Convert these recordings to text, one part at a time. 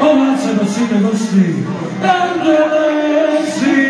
Palace of the Sina Lusti and the Lusti.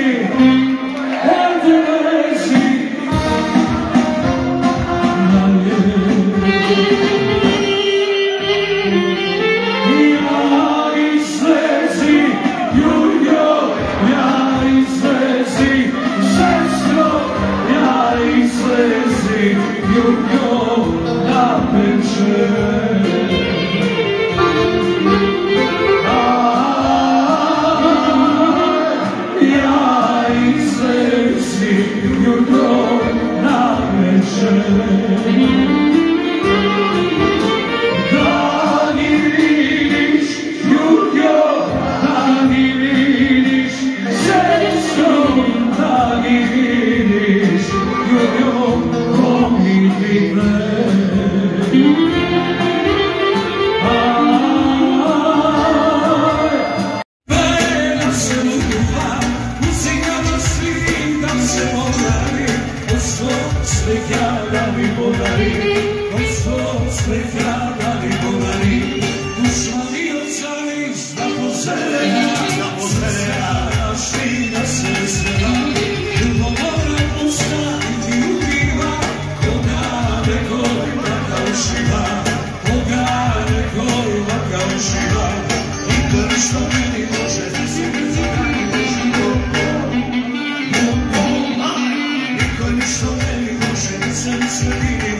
I'm meni